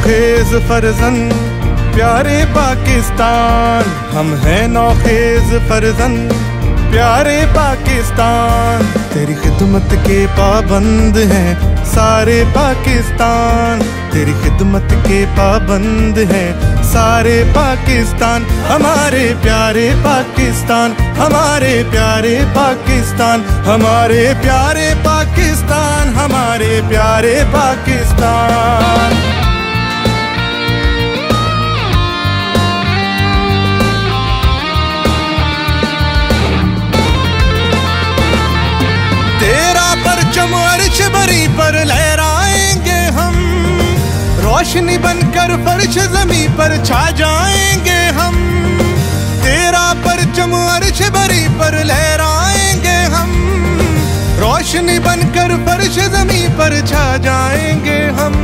नौखेज फरजन प्यारे पाकिस्तान। हम हैं नौखेज फरजन प्यारे पाकिस्तान। तेरी खिदमत के पाबंद हैं सारे पाकिस्तान। तेरी खिदमत के पाबंद हैं सारे पाकिस्तान। हमारे प्यारे पाकिस्तान, हमारे प्यारे पाकिस्तान, हमारे प्यारे पाकिस्तान, हमारे प्यारे पाकिस्तान। रोशनी बनकर फर्श जमी पर छा जाएँगे हम। तेरा परचम अर्श बरी पर लहराएँगे हम। रोशनी बनकर फर्श जमी पर छा जाएँगे हम।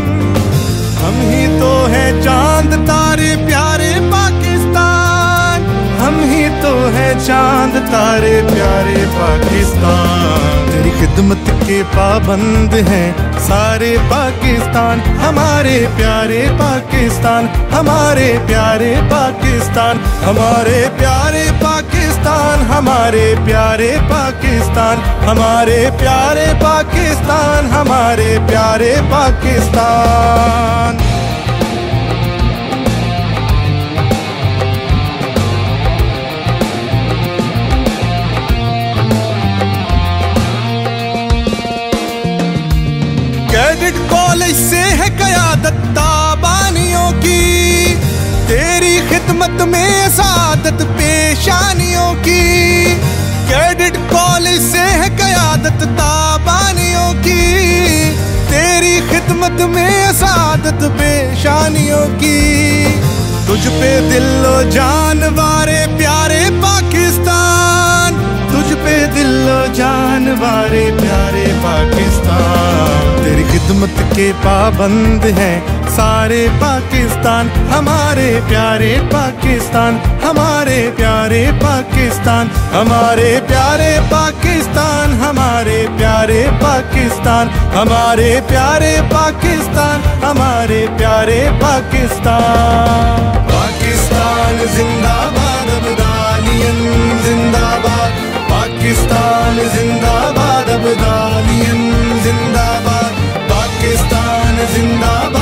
हम ही तो है चाँद, तारे, प्यारे पाकिस्तान। हम ही तो है चाँद, तारे, प्यारे पाकिस्तान। खिदमत के पाबंद हैं। सारे पाकिस्तान, हमारे प्यारे पाकिस्तान, हमारे प्यारे पाकिस्तान, हमारे प्यारे पाकिस्तान, हमारे प्यारे पाकिस्तान, हमारे प्यारे पाकिस्तान, हमारे प्यारे पाकिस्तान। पेशानियों की। कैडेट कॉलेज से है कयादत ताबानियों की। तेरी खिदमत में सादत पेशानियों की। तुझ पे दिलो जान वारे प्यारे पाकिस्तान। तुझ पे दिलो जान वारे प्यारे पाकिस्तान। तेरी खिदमत के पाबंद हैं सारे पाकिस्तान, हमारे प्यारे पाकिस्तान, हमारे प्यारे पाकिस्तान, हमारे प्यारे पाकिस्तान, हमारे प्यारे पाकिस्तान, हमारे प्यारे पाकिस्तान, हमारे प्यारे पाकिस्तान। पाकिस्तान जिंदाबाद, अबदालियन जिंदाबाद। पाकिस्तान जिंदाबाद, अबदालियन जिंदाबाद। पाकिस्तान जिंदाबाद।